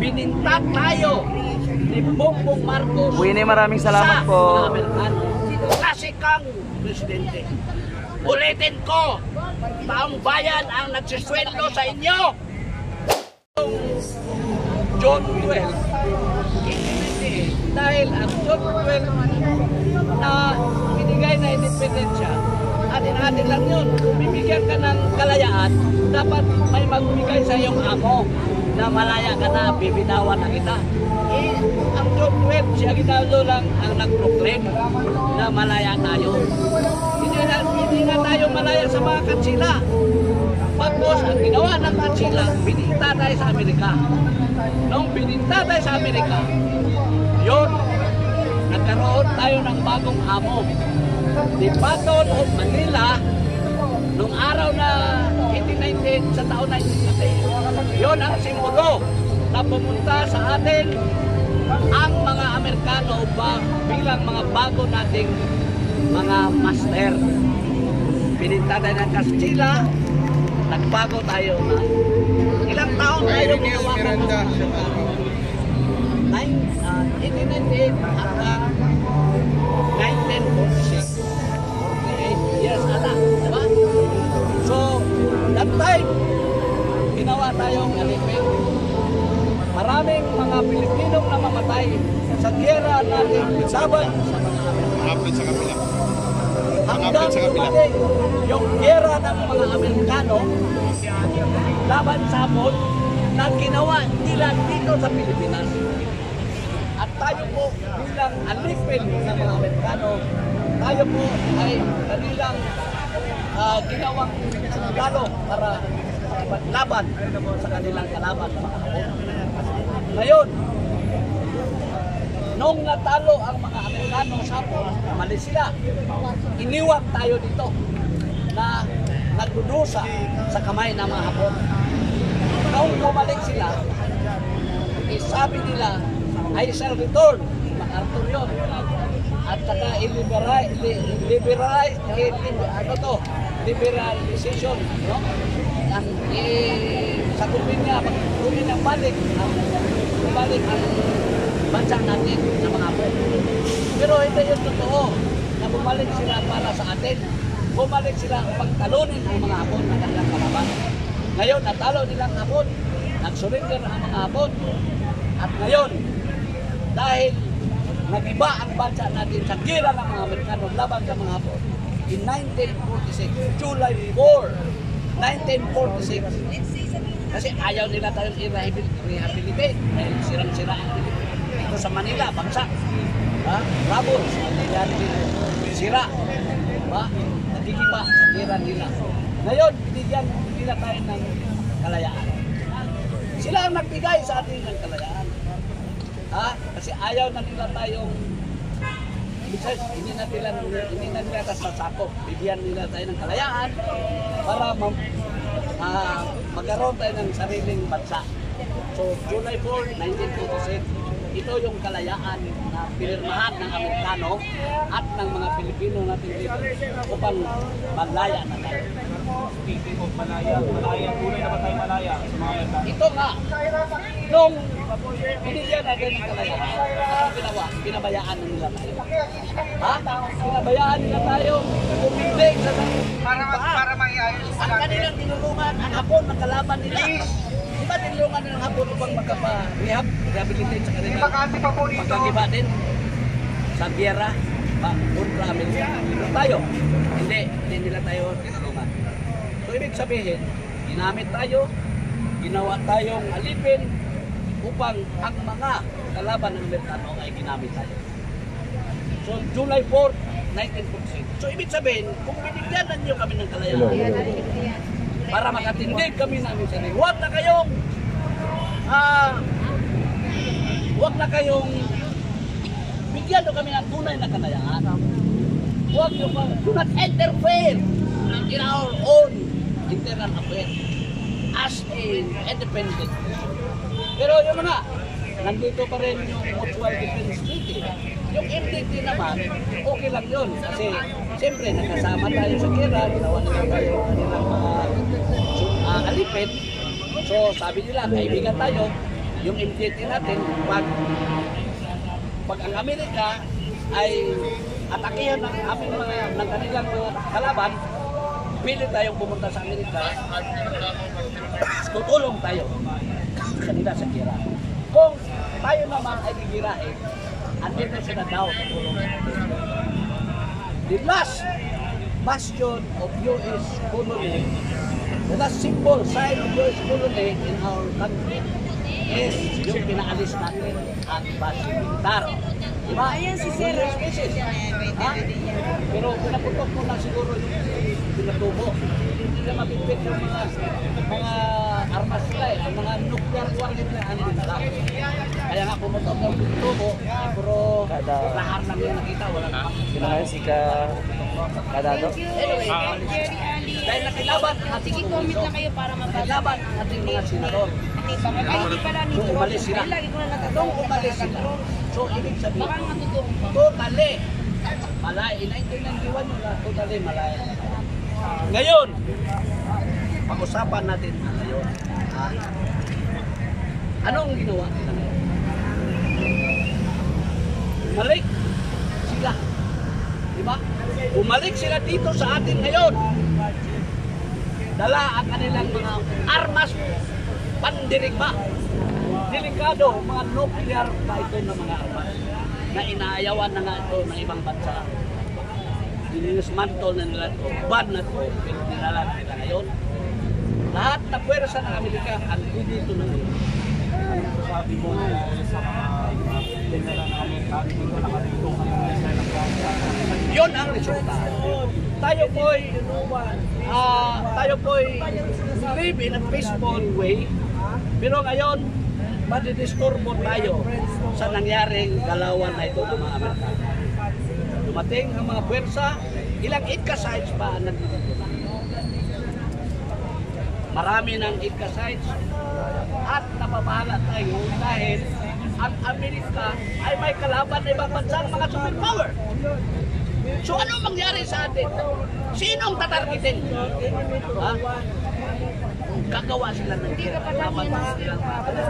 binintak tayo ni Bongbong Marcos Winnie, maraming salamat sa po. Kasi kang presidente. Ulitin ko, taong bayan ang nagsisweldo sa inyo. John 12, 1898, dahil ang John 12 na binigay na independensya, atin-atin lang yun. Bibigyan ka ng kalayaan, dapat may magbigay sa iyong amo malaya ka na, bibitawan na kita. Eh, ang John 12, si Aguinaldo lang ang nag-proclaim na malaya tayo. Hindi na, hindi na tayo malaya sa mga katsila. Pagkos, ang ginawa ng katsila, bininta tayo sa Amerika. Nung bininta tayo sa Amerika, yun, nagkaroon tayo ng bagong amo. Di Baton of Manila, nung araw na 1819 sa taon 1919, yun ang simbolo na pumunta sa atin ang mga Amerikano ba bilang mga bago nating mga master. Pininta tayo ng Kastila, nagbago tayo na ilang taon tayo ginawakan ng Nine, uh, 1898 hanggang 1946. 48 years ata, tayong alipin. Maraming mga Pilipinong namamatay sa gera natin laban sa mga Amerikano. Sa kapila. Hanggang dumating yung gera ng mga Amerikano laban sa Hapon na ginawa nila dito sa Pilipinas. At tayo po bilang alipin ng mga Amerikano, tayo po ay kanilang ah, ginawang sundalo para laban sa kanilang kalaban. Ngayon, nung natalo ang mga Amerikano sa umalis sila. Iniwag tayo dito na nagdudusa sa kamay ng mga Hapon. Nung bumalik sila, eh, sabi nila, I shall return. MacArthur yun. At saka i-liberalize, liberalize, ano to, liberalization, no? Ang, eh, sa niya, pag-gawin ng balik, ang, balik ang bansa natin sa mga Hapon. Pero hindi yun totoo na bumalik sila para sa atin. Bumalik sila upang talunin ang mga Hapon na kanilang kalaban. Ngayon, natalo nilang Hapon. Nag-surrender ang mga Hapon. At ngayon, dahil nagiba ang bansa natin sa gira ng mga Amerikano laban sa mga Hapon, in 1946, July 4, 1946, kasi ayaw nila tayong i-rehabilitate dahil sirang-sira ang Pilipinas. Sa Manila, bagsak. Ha? Dito. Sira. Ha? Nagigiba sa tira nila. Ngayon, binigyan nila tayo ng kalayaan. Sila ang nagbigay sa atin ng kalayaan. Ha? Kasi ayaw na nila tayong Minsan, hindi na nila, hindi na nila sasako. Bigyan nila tayo ng kalayaan para ma, ah, magkaroon tayo ng sariling bansa. So, July 4, 1946, ito yung kalayaan na pinirmahan ng Amerikano at ng mga Pilipino natin dito upang malaya na tayo. Speaking of malaya, malaya, tunay na ba tayo malaya sa mga? Ito nga, nung binigyan natin ng kalayaan, ano ginawa? Binabayaan na nila tayo. Ha? Binabayaan nila tayo umilig sa Para, para maiayos ang kanilang tinulungan, ang hapon, ang kalaban nila. Di ba tinulungan nila ang hapon upang magkapa-rehab, rehabilitate sa kanilang Bakante pa po dito. pagkagiba din sa Biera, pa, kontra. Pero tayo, hindi, hindi nila tayo. So ibig sabihin, ginamit tayo, ginawa tayong alipin upang ang mga kalaban ng Amerikano ay ginamit tayo. So July 4, 1946. So ibig sabihin, kung binigyan na niyo kami ng kalayaan, para makatindig kami namin sa sarili, huwag na kayong ah, huwag na kayong bigyan nyo kami ng tunay na kalayaan. Huwag nyo pa, do not interfere in our own internal affairs as a independent. Pero yun nga, nandito pa rin yung mutual defense treaty. Yung MDT naman, okay lang yun. Kasi siyempre nakasama tayo sa kira, ginawa nila tayo ng kanilang mga uh, alipin. So sabi nila, kaibigan tayo, yung MDT natin, pag, pag ang Amerika ay atakihan ng aming mga, ng kanilang mga kalaban, pili tayong pumunta sa Amerika, tutulong tayo kanila sa gira. Kung tayo naman ay gigirahin, andito sila daw tutulong. The last bastion of U.S. colony, the last symbol sign of U.S. colony in our country is yung pinaalis natin at base militar. Diba? Ayan si Sir. Ha? Pero pinaputok mo na siguro yung pinatubo. Hindi nila mabibit yung mga mga armas nila eh. Ang mga nuclear warhead nila andun lang. Kaya nga pumutok ng pinatubo, eh, puro Kada- lahar lang yung nakita. Wala namang Sino nga si ka Kadado? Anyway, dahil nakilaban ang ating Sige, comment lang kayo para mabasa. Nakilaban ang ating mga senador. Ay, hindi pala ni Tro. umalis sila. Lagi ko na Nung natatanong. umalis sila. So, ibig sabihin, Baka matutong pa. totally malay. In 1991 yun na, totally malay. Ngayon, pag-usapan natin ngayon. Ah, anong ginawa nila ngayon? Bumalik sila. Di ba? Bumalik sila dito sa atin ngayon. Dala ang kanilang mga armas pandirigma. Delikado, mga nuclear ito ng mga armas na inaayawan na nga ito ng ibang bansa. Dinismantle na nila ito, ban na ito, pero dinala nila ngayon. Lahat na pwersa ng Amerika ang dito na ngayon. Sabi mo na sa mga general ng Amerikano dito nakatulong kami ng Israel ng Gaza. Yun ang resulta. Tayo po'y ah, tayo po'y live in a peaceful way. Pero ngayon, madidisturbo tayo sa nangyaring galawan na ito ng mga Amerikano. Dumating ang mga pwersa, ilang Itka sites pa ang. Marami ng Itka sites at napapahala tayo dahil ang Amerika ay may kalaban na ibang bansang mga superpower. So ano mangyari sa atin? Sinong tatargetin? Ha? Gagawa sila ng gera. Laban sila. Nandito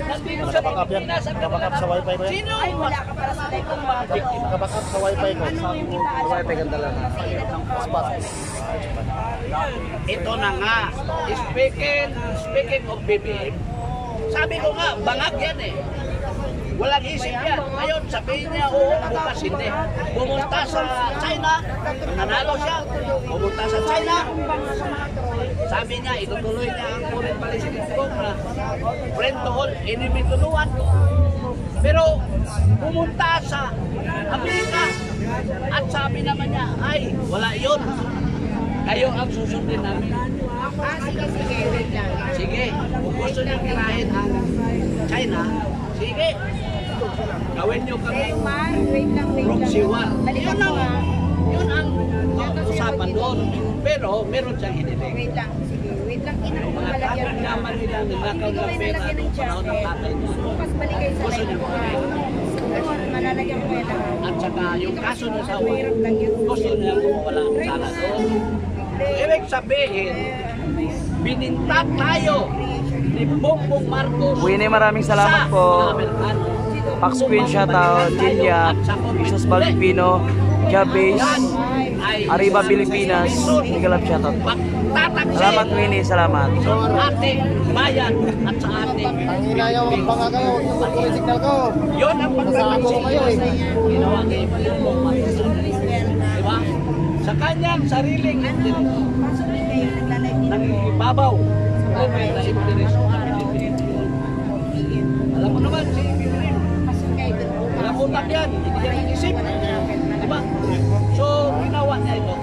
sa Pilipinas ang Kabakap sa wifi ko yan? Sino Ay, wala ka para sa mga biktima? Kabakap sa wifi ko. Itaas? Wifi ganda lang. Spot. Ito na nga. Speaking, speaking of BBM, sabi ko nga, bangag yan eh. Walang isip yan. Ngayon, sabihin niya, oo, bukas hindi. Pumunta sa China, nanalo siya. Pumunta sa China, sabi niya, itutuloy niya ang foreign policy ko na friend to all, enemy to no one. Pero pumunta sa Amerika at sabi naman niya, ay, wala yun. Kayo ang susundin namin. Ah, sige, sige. Lang. Sige, kung gusto niyo kirahin ang China, sige. Gawin niyo kami lang, lang. proxy war. Yun mo ang, uh, usapan doon. Pero meron siyang hiniling. Wait lang, sige. Wait lang, ina ko malagyan mo. kagandaman nila, ko ng pera noong panahon ng tatay niya. Bukas balik kayo sa niyo ko. malalagyan ko yan. At saka yung kaso ng yun. gusto niya wala ang sala doon. Ibig sabihin, bininta tayo ni Bongbong Marcos Winnie, maraming salamat sa po. mga Amerikano. Pax Queen shoutout, Jinya, Jesus Yan ay Arriba Pilipinas, Nigalab shoutout. Pagtataksin Salamat Winnie, salamat. sa ating bayan at sa ating Ang inayaw ang pangagaw, huwag niyo magkulit signal ko. Yun ang Nasaan ko kayo eh. Ginawa ni Bongbong Marcos. Diba? Sa kanyang sariling kayo, nangibabaw. Alam mo naman si kayo. Walang utak yan, hindi yan ang isip. Diba? So, ginawa niya ito.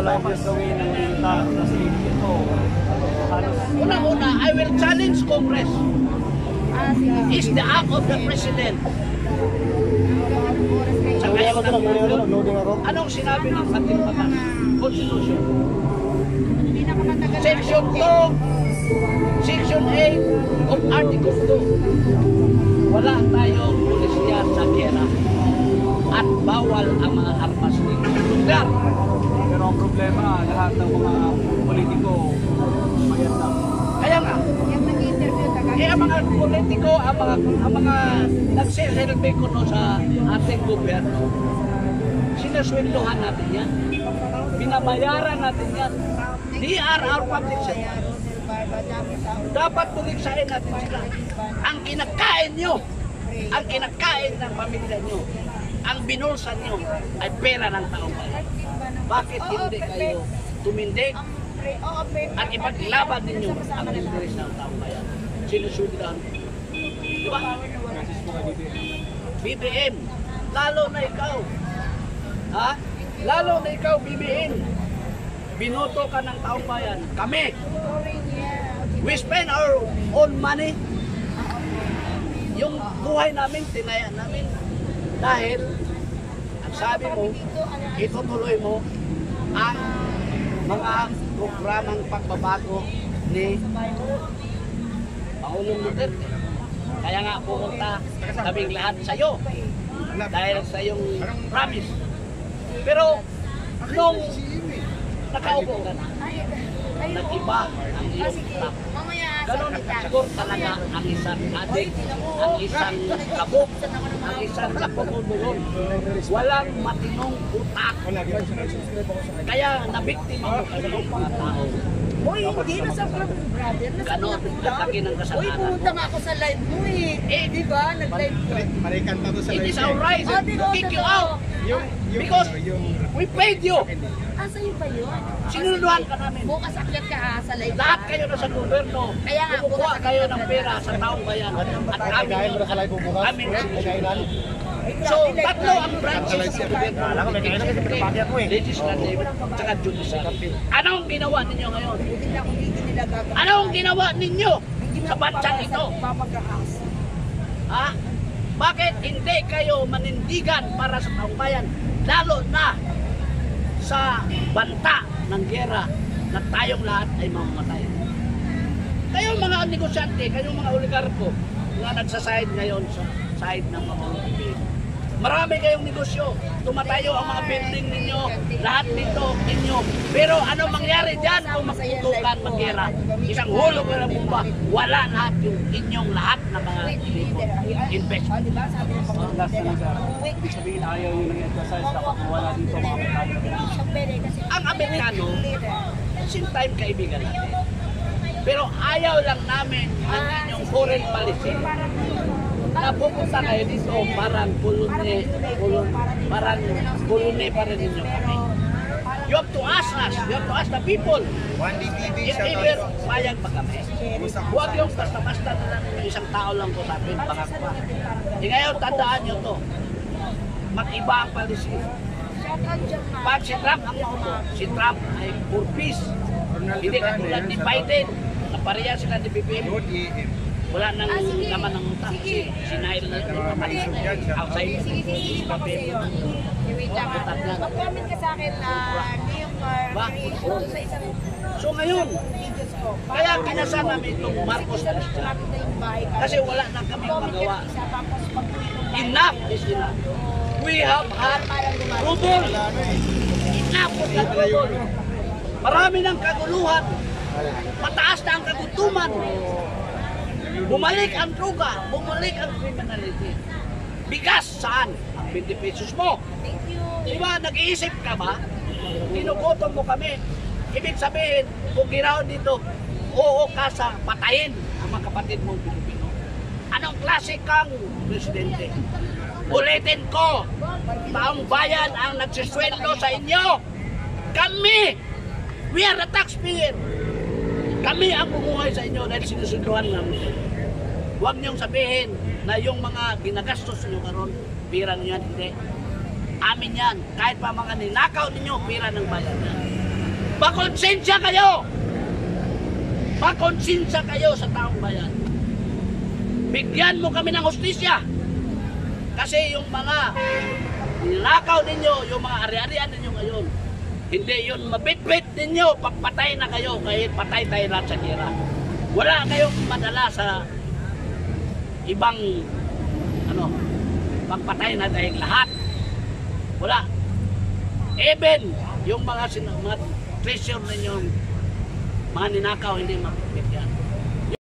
Wala yung gawin ng militar kasi ito Una-una, I will challenge Congress. Ah. Is the act of the President. Sa ngayon ako. Anong sinabi ng ating batas? Constitution. Section 2, Section 8 of Article 2. Wala tayong pulisya sa gera at bawal ang mga armas nuklear. pero ang problema lahat ng mga politiko may ang mga politiko, ang mga ang mga nagsisilbi ko no sa ating gobyerno, sinasweldohan natin yan. Binabayaran natin yan. They are our public sector. Dapat tuliksain natin sila. Ang kinakain nyo, ang kinakain ng pamilya nyo, ang binulsa nyo ay pera ng taong bayan. Bakit hindi kayo tumindig at ipaglaban ninyo ang interes ng taong bayan? Sinusundan. Di ba? BBM, lalo na ikaw. Ha? Lalo na ikaw, BBM. Binoto ka ng taong bayan. Kami, we spend our own money. Yung buhay namin, tinaya namin. Dahil, ang sabi mo, itutuloy mo ang mga programang pagbabago ni Pangulong Duterte. Kaya nga pumunta kaming lahat sa iyo dahil sa iyong promise. Pero nung nakaupo ka na, nag-iba ang iyong utak. Ganon siguro talaga ang isang adik, ang isang kabuk, ang isang kapumulong. Walang matinong utak. Kaya nabiktima mo kami ng mga tao. Uy, hindi na sa brother. Nasa Ganon, vlog ang laki ng Uy, kasalanan pumunta mo. nga ako sa live mo eh. Eh, Di ba? Nag-live ko. Marikanta to It is our right Oh, ba? kick you out Yung, yung, because ano, yung, we paid you. Ba yun? Sinunuhan ka namin. Bukas akyat ka ah, sa live. Lahat kayo na sa gobyerno. Kaya nga, bukas kayo ng pera sa taong bayan. At amin bukas. Amin. Kainan. So, tatlo ang branches sa gobyerno. Alam ko, may kainan kasi pinapakyan mo eh. Legislative, tsaka judiciary. Anong ginawa ninyo ngayon? Hindi na ako hindi nila gagawin. Anong ginawa ninyo sa bansang ito? Ha? Bakit hindi kayo manindigan para sa taong bayan? Lalo na sa banta ng gera na tayong lahat ay mamamatay. Kayong mga negosyante, kayong mga oligarko na nagsaside ngayon sa side ng mga oligarko. Marami kayong negosyo. Tumatayo ang mga building ninyo. Lahat nito inyo. Pero ano mangyari dyan kung magputukan maggera? Isang hulog na bomba. Wala lahat yung inyong lahat na mga investment. Ang last na lang sir. Sabihin ayaw yung nag-exercise dapat wala dito mga Amerikano. Ang Amerikano, same time kaibigan natin. Pero ayaw lang namin ang inyong foreign policy na pupunta kayo dito parang kulune, kulun, parang kulune pa rin ninyo kami. You have to ask us, you have to ask the people, One DTV if ever payag ba kami? Huwag yung basta-basta na lang isang tao lang ko sabi, baka pa. E ngayon, tandaan nyo to, mag-iba ang policy. Pag si Trump ang mauto, si Trump ay for peace. Hindi katulad ni Biden, na pareha sila ni BBM. Wala nang laman ng utang. Si, si Nair na papalis outside. Sige, sige, sige pa. Wait lang ah. Mag-comment ka sa akin na sa isang So ngayon, kaya kinasal namin itong Marcos ka. Kasi wala na kami magawa. ng. Enough is enough. We have had trouble. Enough of the trouble. Marami ng kaguluhan. Mataas na ang kagutuman. Bumalik ang droga. Bumalik ang criminality. Bigas saan? Ang 20 pesos mo. Thank you. Di ba, nag-iisip ka ba? Tinugutom mo kami. Ibig sabihin, kung ginawa dito, oo ka sa patayin ang mga kapatid mong Pilipino. Anong klase kang presidente? Ulitin ko, taong bayan ang nagsisweldo sa inyo. Kami, we are the taxpayer. Kami ang bumuhay sa inyo dahil sinusunduhan namin. Huwag niyong sabihin na yung mga ginagastos niyo karon, pira niyo yan, hindi. Amin yan. Kahit pa mga ninakaw ninyo, pira ng bayan yan. Makonsensya kayo! Makonsensya kayo sa taong bayan. Bigyan mo kami ng hustisya. Kasi yung mga ninakaw ninyo, yung mga ari-arian ninyo ngayon, hindi yun mabitbit ninyo, papatay na kayo, kahit patay tayo lahat sa gira. Wala kayong madala sa ibang ano, pagpatay na dahil lahat. Wala. Even yung mga, sin- mga treasure ninyo, mga ninakaw, hindi mapipit.